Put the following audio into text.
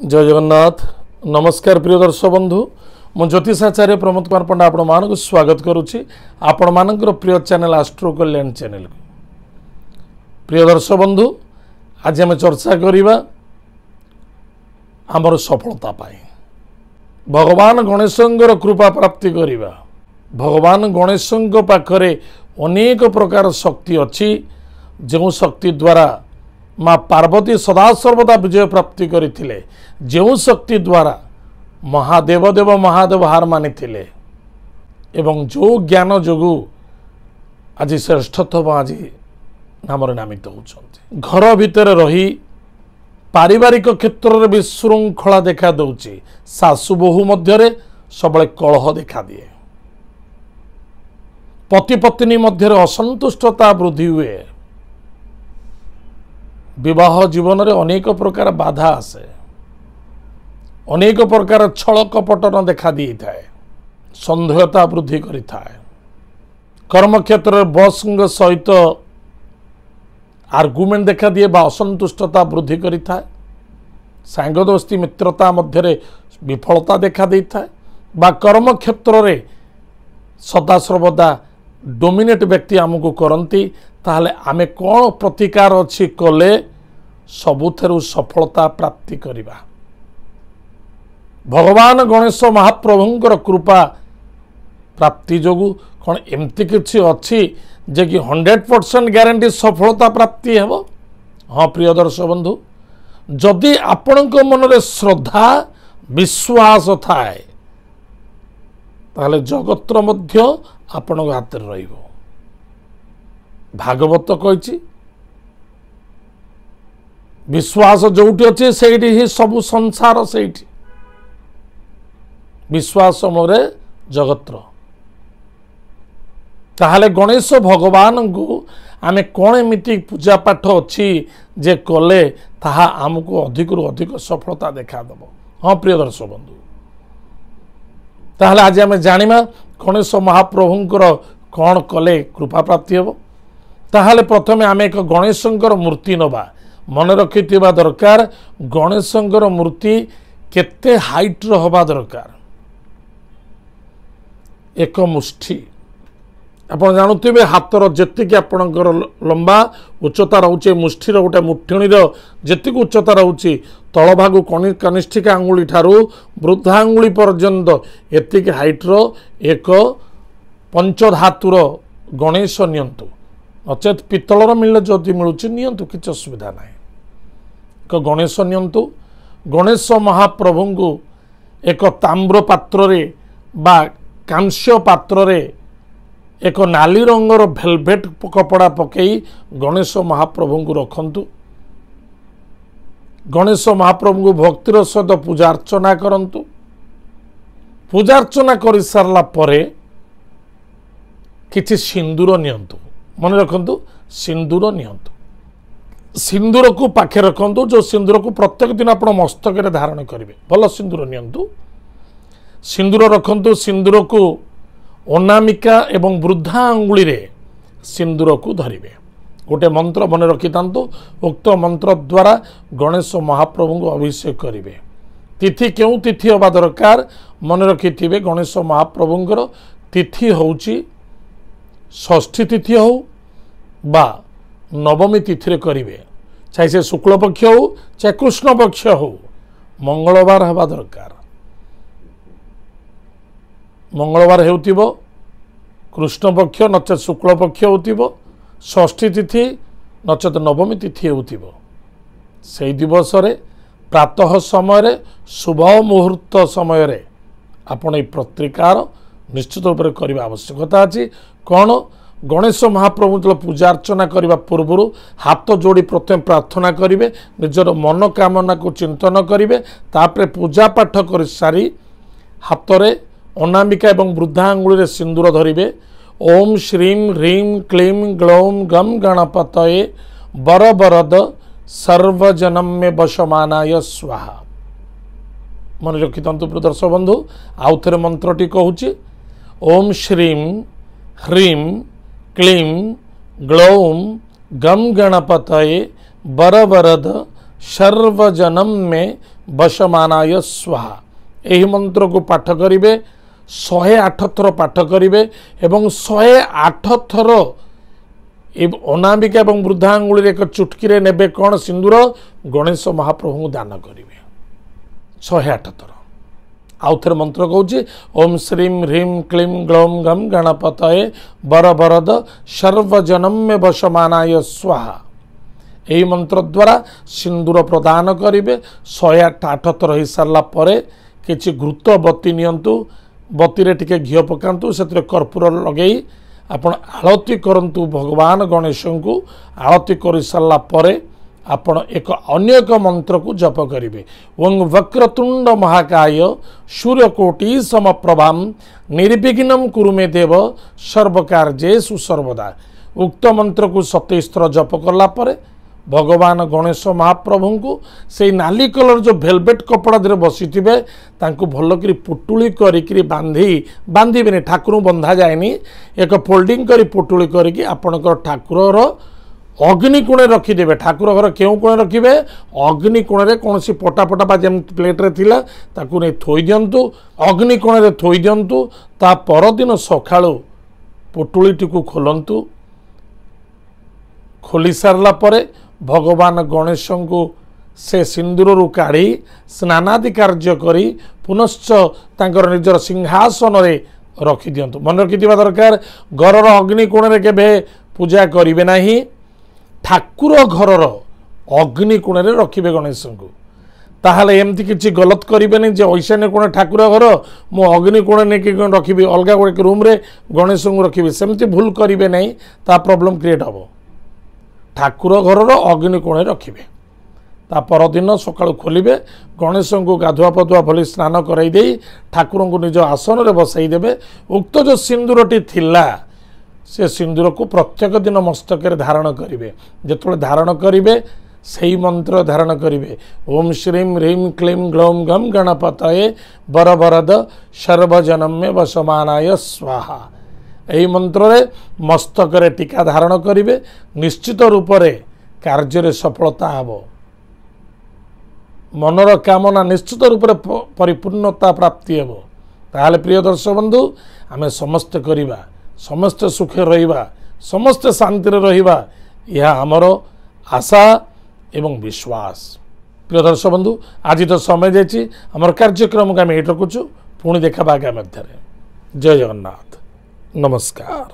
ଜୟ ଜଗନ୍ନାଥ। ନମସ୍କାର ପ୍ରିୟ ଦର୍ଶକ ବନ୍ଧୁ। ମୁଁ ଜ୍ୟୋତିଷାଚାର୍ଯ୍ୟ ପ୍ରମୋଦ କୁମାର ପଣ୍ଡା ଆପଣମାନଙ୍କୁ ସ୍ୱାଗତ କରୁଛି ଆପଣମାନଙ୍କର ପ୍ରିୟ ଚ୍ୟାନେଲ ଆଷ୍ଟ୍ରୋ କଲ୍ୟାଣ ଚ୍ୟାନେଲକୁ ପ୍ରିୟ ଦର୍ଶକ ବନ୍ଧୁ ଆଜି ଆମେ ଚର୍ଚ୍ଚା କରିବା ଆମର ସଫଳତା ପାଇଁ। ଭଗବାନ ଗଣେଶଙ୍କର କୃପା ପ୍ରାପ୍ତି କରିବା। ଭଗବାନ ଗଣେଶଙ୍କ ପାଖରେ ଅନେକ ପ୍ରକାର ଶକ୍ତି ଅଛି। ଯେଉଁ ଶକ୍ତି ଦ୍ୱାରା ମା ପାର୍ବତୀ ସଦାସର୍ବଦା ବିଜୟ ପ୍ରାପ୍ତି କରିଥିଲେ। ଯେଉଁ ଶକ୍ତି ଦ୍ୱାରା ମହାଦେବ ଦେବ ମହାଦେବ ହାର ମାନିଥିଲେ ଏବଂ ଯେଉଁ ଜ୍ଞାନ ଯୋଗୁଁ ଆଜି ଶ୍ରେଷ୍ଠତ୍ୱ ଆଜି ନାମରେ ନାମିତ ହେଉଛନ୍ତି। ଘର ଭିତରେ ରହି ପାରିବାରିକ କ୍ଷେତ୍ରରେ ବିଶୃଙ୍ଖଳା ଦେଖା ଦେଉଛି। ଶାଶୁ ବୋହୂ ମଧ୍ୟରେ ସବୁବେଳେ କଳହ ଦେଖାଦିଏ ପତି ପତ୍ନୀ ମଧ୍ୟରେ ଅସନ୍ତୁଷ୍ଟତା ବୃଦ୍ଧି ହୁଏ। ବିବାହ ଜୀବନରେ ଅନେକ ପ୍ରକାର ବାଧା ଆସେ ଅନେକ ପ୍ରକାର ଛଳ କପଟନ ଦେଖା ଦେଇଥାଏ ସନ୍ଦେହତା ବୃଦ୍ଧି କରିଥାଏ କର୍ମକ୍ଷେତ୍ରରେ ବସ୍ଙ୍କ ସହିତ ଆର୍ଗୁମେଣ୍ଟ ଦେଖାଦିଏ ବା ଅସନ୍ତୁଷ୍ଟତା ବୃଦ୍ଧି କରିଥାଏ ସାଙ୍ଗ ଦୋସ୍ତି ମିତ୍ରତା ମଧ୍ୟରେ ବିଫଳତା ଦେଖା ଦେଇଥାଏ ବା କର୍ମକ୍ଷେତ୍ରରେ ସଦାସର୍ବଦା ଡୋମିନେଟ୍ ବ୍ୟକ୍ତି ଆମକୁ କରନ୍ତି ତାହେଲେ ଆମେ କ'ଣ ପ୍ରତିକାର ଅଛି କଲେ ସବୁଥିରୁ ସଫଳତା ପ୍ରାପ୍ତି କରିବା। ଭଗବାନ ଗଣେଶ ମହାପ୍ରଭୁଙ୍କର କୃପା ପ୍ରାପ୍ତି ଯୋଗୁଁ କ'ଣ ଏମିତି କିଛି ଅଛି ଯେ କି ହଣ୍ଡ୍ରେଡ଼ ପରସେଣ୍ଟ ଗ୍ୟାରେଣ୍ଟି ସଫଳତା ପ୍ରାପ୍ତି ହେବ? ହଁ ପ୍ରିୟ ଦର୍ଶକ ବନ୍ଧୁ ଯଦି ଆପଣଙ୍କ ମନରେ ଶ୍ରଦ୍ଧା ବିଶ୍ୱାସ ଥାଏ ତାହେଲେ ଜଗତର ମଧ୍ୟ ଆପଣଙ୍କ ହାତରେ ରହିବ। ଭାଗବତ କହିଛି ବିଶ୍ୱାସ ଯୋଉଠି ଅଛି ସେଇଠି ହିଁ ସବୁ ସଂସାର ସେଇଠି। ବିଶ୍ୱାସ ମୂଳରେ ଜଗତର। ତାହେଲେ ଗଣେଶ ଭଗବାନଙ୍କୁ ଆମେ କ'ଣ ଏମିତି ପୂଜା ପାଠ ଅଛି ଯେ କଲେ ତାହା ଆମକୁ ଅଧିକରୁ ଅଧିକ ସଫଳତା ଦେଖାଦେବ? ହଁ ପ୍ରିୟ ଦର୍ଶକ ବନ୍ଧୁ। ତାହେଲେ ଆଜି ଆମେ ଜାଣିବା ଗଣେଶ ମହାପ୍ରଭୁଙ୍କର କ'ଣ କଲେ କୃପା ପ୍ରାପ୍ତି ହେବ। ତାହେଲେ ପ୍ରଥମେ ଆମେ ଏକ ଗଣେଶଙ୍କର ମୂର୍ତ୍ତି ନେବା। ମନେ ରଖିଥିବା ଦରକାର ଗଣେଶଙ୍କର ମୂର୍ତ୍ତି କେତେ ହାଇଟ୍ର ହେବା ଦରକାର। ଏକ ମୁଷ୍ଠି। ଆପଣ ଜାଣୁଥିବେ ହାତର ଯେତିକି ଆପଣଙ୍କର ଲମ୍ବା ଉଚ୍ଚତା ରହୁଛି ମୁଷ୍ଠିର ଗୋଟେ ମୁଠିଣୀର ଯେତିକି ଉଚ୍ଚତା ରହୁଛି ତଳଭାଗ କନିଷ୍ଠିକା ଆଙ୍ଗୁଳି ଠାରୁ ବୃଦ୍ଧା ଆଙ୍ଗୁଳି ପର୍ଯ୍ୟନ୍ତ ଏତିକି ହାଇଟ୍ର ଏକ ପଞ୍ଚଧାତୁର ଗଣେଶ ନିଅନ୍ତୁ। ନଚେତ୍ ପିତ୍ତଳର ମିଳିଲେ ଯଦି ମିଳୁଛି ନିଅନ୍ତୁ କିଛି ଅସୁବିଧା ନାହିଁ। ଏକ ଗଣେଶ ନିଅନ୍ତୁ। ଗଣେଶ ମହାପ୍ରଭୁଙ୍କୁ ଏକ ତାମ୍ର ପାତ୍ରରେ ବା କାଂସ୍ୟ ପାତ୍ରରେ ଏକ ନାଲି ରଙ୍ଗର ଭେଲଭେଟ୍ କପଡ଼ା ପକାଇ ଗଣେଶ ମହାପ୍ରଭୁଙ୍କୁ ରଖନ୍ତୁ। ଗଣେଶ ମହାପ୍ରଭୁଙ୍କୁ ଭକ୍ତିର ସହିତ ପୂଜା ଅର୍ଚ୍ଚନା କରନ୍ତୁ। ପୂଜା ଅର୍ଚ୍ଚନା କରିସାରିଲା ପରେ କିଛି ସିନ୍ଦୁର ନିଅନ୍ତୁ। ମନେ ରଖନ୍ତୁ ସିନ୍ଦୁର ନିଅନ୍ତୁ। ସିନ୍ଦୁରକୁ ପାଖେ ରଖନ୍ତୁ ଯେଉଁ ସିନ୍ଦୁରକୁ ପ୍ରତ୍ୟେକ ଦିନ ଆପଣ ମସ୍ତକରେ ଧାରଣ କରିବେ ଭଲ ସିନ୍ଦୁର ନିଅନ୍ତୁ। ସିନ୍ଦୁର ରଖନ୍ତୁ ସିନ୍ଦୁରକୁ ଅନାମିକା ଏବଂ ବୃଦ୍ଧା ଅଙ୍ଗୁଳିରେ ସିନ୍ଦୁରକୁ ଧରିବେ। ଗୋଟେ ମନ୍ତ୍ର ମନେ ରଖିଥାନ୍ତୁ। ଉକ୍ତ ମନ୍ତ୍ର ଦ୍ୱାରା ଗଣେଶ ମହାପ୍ରଭୁଙ୍କୁ ଅଭିଷେକ କରିବେ। ତିଥି କେଉଁ ତିଥି ହେବା ଦରକାର? ମନେ ରଖିଥିବେ ଗଣେଶ ମହାପ୍ରଭୁଙ୍କର ତିଥି ହେଉଛି ଷଷ୍ଠୀ ତିଥି ହେଉ ବା ନବମୀ ତିଥିରେ କରିବେ। ଚାहे ସେ ଶୁକ୍ଳପକ୍ଷ ହେଉ ଚାहे କୃଷ୍ଣ ପକ୍ଷ ହେଉ ମଙ୍ଗଳବାର ହେବା ଦରକାର। ମଙ୍ଗଳବାର ହେଉଥିବ କୃଷ୍ଣ ପକ୍ଷ ନଚେତ୍ ଶୁକ୍ଳ ପକ୍ଷ ହେଉଥିବ ଷଷ୍ଠୀ ତିଥି ନଚେତ୍ ନବମୀ ତିଥି ହେଉଥିବ। ସେଇ ଦିବସରେ ପ୍ରାତଃ ସମୟରେ ଶୁଭ ମୁହୂର୍ତ୍ତ ସମୟରେ ଆପଣ ଏଇ ପତ୍ରିକାର ନିଶ୍ଚିତ ରୂପରେ କରିବା ଆବଶ୍ୟକତା ଅଛି। କ'ଣ? ଗଣେଶ ମହାପ୍ରଭୁ ଯେତେବେଳେ ପୂଜା ଅର୍ଚ୍ଚନା କରିବା ପୂର୍ବରୁ ହାତ ଯୋଡ଼ି ପ୍ରଥମେ ପ୍ରାର୍ଥନା କରିବେ ନିଜର ମନୋକାମନାକୁ ଚିନ୍ତନ କରିବେ ତାପରେ ପୂଜା ପାଠ କରିସାରି ହାତରେ ଅନାମିକା ଏବଂ ବୃଦ୍ଧା ଆଙ୍ଗୁଳିରେ ସିନ୍ଦୁର ଧରିବେ। ଓମ୍ ଶ୍ରୀମ୍ ହ୍ରିମ୍ କ୍ଲିମ୍ ଗ୍ଲୌମ୍ ଗମ୍ ଗଣପତଏ ବର ବରଦ ସର୍ବଜନମ୍ୟ ବଶମାନାୟ ସ୍ୱାହା। ମନେ ରଖିଥାନ୍ତୁ ପ୍ରଦର୍ଶ ବନ୍ଧୁ ଆଉ ଥରେ ମନ୍ତ୍ରଟି କହୁଛି ଓମ୍ ଶ୍ରୀମ୍ ହ୍ରିମ୍ ଗ୍ଲୌମ୍ ଗମ୍ ଗଣପତଏ ବର ବରଦ ସର୍ବଜନମ ମେ ବଶମାନାୟ ସ୍ୱାହା ଏହି ମନ୍ତ୍ରକୁ ପାଠ କରିବେ ଶହେ ଆଠ ଥର ପାଠ କରିବେ ଏବଂ ଶହେ ଆଠ ଥର ଏ ଅନାମିକା ଏବଂ ବୃଦ୍ଧା ଆଙ୍ଗୁଳିରେ ଏକ ଚୁଟକିରେ ନେବେ କ'ଣ? ସିନ୍ଦୁର ଗଣେଶ ମହାପ୍ରଭୁଙ୍କୁ ଦାନ କରିବେ। ଶହେ ଆଠ ଥର। ଆଉ ଥରେ ମନ୍ତ୍ର କହୁଛି ଓମ୍ ଶ୍ରୀମ୍ ହ୍ରିମ୍ କ୍ଲିମ୍ ଗ୍ଲୌମ୍ ଗମ୍ ଗଣପତଏ ବର ବରଦ ସର୍ବଜନମ୍ୟ ବଶମାନାୟ ସ୍ୱାହା। ଏହି ମନ୍ତ୍ର ଦ୍ୱାରା ସିନ୍ଦୁର ପ୍ରଦାନ କରିବେ ଶହେ ଆଠ ଆଠ ଥର ହେଇସାରିଲା ପରେ କିଛି ଘୃତ ବତି ନିଅନ୍ତୁ ବତିରେ ଟିକେ ଘିଅ ପକାନ୍ତୁ ସେଥିରେ କର୍ପୂର ଲଗେଇ ଆପଣ ଆଳତୀ କରନ୍ତୁ ଭଗବାନ ଗଣେଶଙ୍କୁ। ଆଳତୀ କରିସାରିଲା ପରେ ଆପଣ ଏକ ଅନ୍ୟ ଏକ ମନ୍ତ୍ରକୁ ଜପ କରିବେ। ଓଂ ବକ୍ରତୁଣ୍ଡ ମହାକାୟ ସୂର୍ଯ୍ୟକୋଟି ସମପ୍ରଭାମ ନିର୍ବିଘ୍ନମ କୁରୁମେ ଦେବ ସର୍ବକାର୍ଯ୍ୟେ ସୁସର୍ବଦା। ଉକ୍ତ ମନ୍ତ୍ରକୁ ସତେଇଶ ଥର ଜପ କଲା ପରେ ଭଗବାନ ଗଣେଶ ମହାପ୍ରଭୁଙ୍କୁ ସେଇ ନାଲି କଲର ଯେଉଁ ଭେଲଭେଟ୍ କପଡ଼ା ଦେହରେ ବସିଥିବେ ତାଙ୍କୁ ଭଲକରି ପୁଟୁଳି କରିକିରି ବାନ୍ଧି ବାନ୍ଧିବେନି ଠାକୁରଙ୍କୁ ବନ୍ଧା ଯାଏନି। ଏକ ଫୋଲ୍ଡିଂ କରି ପୁଟୁଳି କରିକି ଆପଣଙ୍କର ଠାକୁରର ଅଗ୍ନି କୋଣରେ ରଖିଦେବେ। ଠାକୁର ଘର କେଉଁ କୋଣରେ ରଖିବେ? ଅଗ୍ନି କୋଣରେ କୌଣସି ପଟା ପଟା ବା ଯେମିତି ପ୍ଲେଟ୍ରେ ଥିଲା ତାକୁ ନେଇ ଥୋଇ ଦିଅନ୍ତୁ। ଅଗ୍ନି କୋଣରେ ଥୋଇ ଦିଅନ୍ତୁ। ତା ପରଦିନ ସକାଳୁ ପୁଟୁଳିଟିକୁ ଖୋଲନ୍ତୁ। ଖୋଲି ସାରିଲା ପରେ ଭଗବାନ ଗଣେଶଙ୍କୁ ସେ ସିନ୍ଦୁରରୁ କାଢ଼ି ସ୍ନାନାଦି କାର୍ଯ୍ୟ କରି ପୁନଶ୍ଚ ତାଙ୍କର ନିଜର ସିଂହାସନରେ ରଖିଦିଅନ୍ତୁ। ମନେ ରଖିଥିବା ଦରକାର ଘରର ଅଗ୍ନି କୋଣରେ କେବେ ପୂଜା କରିବେ ନାହିଁ। ଠାକୁର ଘରର ଅଗ୍ନି କୋଣରେ ରଖିବେ ଗଣେଶଙ୍କୁ। ତାହେଲେ ଏମିତି କିଛି ଗଲତ କରିବେନି ଯେ ଐଶାନ୍ୟ କୋଣ ଠାକୁର ଘର ମୁଁ ଅଗ୍ନି କୋଣ ନେଇକି ରଖିବି ଅଲଗା ଗୋଟେ ରୁମ୍ରେ ଗଣେଶଙ୍କୁ ରଖିବି ସେମିତି ଭୁଲ କରିବେ ନାହିଁ ତା ପ୍ରୋବ୍ଲେମ୍ କ୍ରିଏଟ୍ ହେବ। ଠାକୁର ଘରର ଅଗ୍ନି କୋଣରେ ରଖିବେ। ତା ପରଦିନ ସକାଳୁ ଖୋଲିବେ ଗଣେଶଙ୍କୁ ଗାଧୁଆ ପାଧୁଆ ଭଳି ସ୍ନାନ କରାଇ ଦେଇ ଠାକୁରଙ୍କୁ ନିଜ ଆସନରେ ବସାଇ ଦେବେ। ଉକ୍ତ ଯେଉଁ ସିନ୍ଦୁରଟି ଥିଲା ସେ ସିନ୍ଦୁରକୁ ପ୍ରତ୍ୟେକ ଦିନ ମସ୍ତକରେ ଧାରଣ କରିବେ। ଯେତେବେଳେ ଧାରଣ କରିବେ ସେଇ ମନ୍ତ୍ର ଧାରଣ କରିବେ। ଓମ୍ ଶ୍ରୀମ୍ ହ୍ରିମ୍ କ୍ଲିମ୍ ଗ୍ଲୌମ୍ ଗମ୍ ଗଣପତଏ ବରବରଦ ସର୍ବଜନମ୍ୟ ବସମାନାୟ ସ୍ୱାହା। ଏହି ମନ୍ତ୍ରରେ ମସ୍ତକରେ ଟୀକା ଧାରଣ କରିବେ। ନିଶ୍ଚିତ ରୂପରେ କାର୍ଯ୍ୟରେ ସଫଳତା ହେବ। ମନର କାମନା ନିଶ୍ଚିତ ରୂପରେ ପରିପୂର୍ଣ୍ଣତା ପ୍ରାପ୍ତି ହେବ। ତାହେଲେ ପ୍ରିୟ ଦର୍ଶକ ବନ୍ଧୁ ଆମେ ସମସ୍ତେ କରିବା। ସମସ୍ତେ ସୁଖରେ ରହିବା ସମସ୍ତେ ଶାନ୍ତିରେ ରହିବା ଏହା ଆମର ଆଶା ଏବଂ ବିଶ୍ୱାସ। ପ୍ରିୟ ଦର୍ଶକ ବନ୍ଧୁ ଆଜି ତ ସମୟ ଯାଇଛି ଆମର କାର୍ଯ୍ୟକ୍ରମକୁ ଆମେ ଏଇଠି ରଖୁଛୁ। ପୁଣି ଦେଖାବା ଆଗାମୀ ମଧ୍ୟରେ ଜୟ ଜଗନ୍ନାଥ। ନମସ୍କାର।